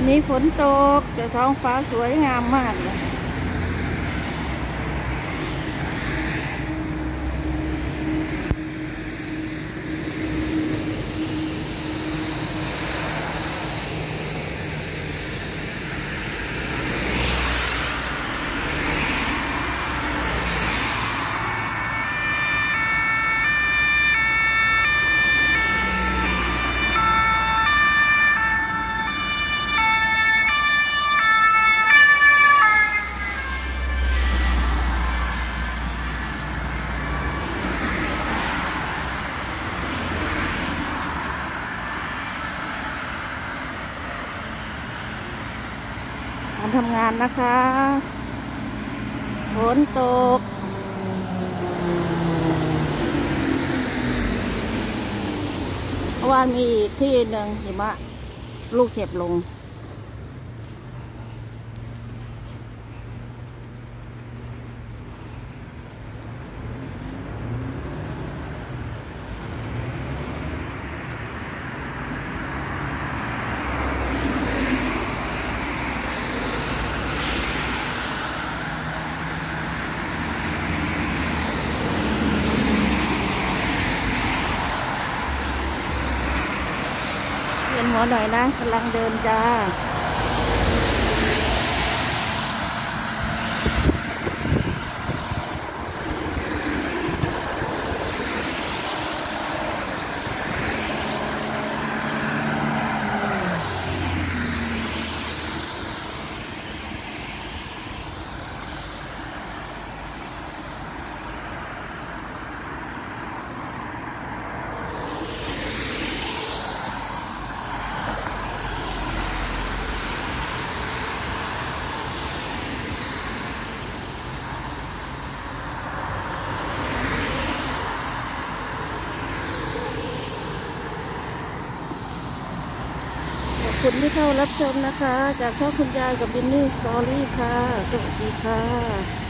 วันนี้ฝนตกแต่ท้องฟ้าสวยงามมากเลย การทำงานนะคะฝนตกเพราะว่ามีที่หนึ่งหิมะ ลูกเห็บลง เป็นหัวหน่อยนะกำลังเดินจ้า คุณที่เข้ารับชมนะคะ จากช่องคุณยายกับบินนี่สตอรี่ค่ะ สวัสดีค่ะ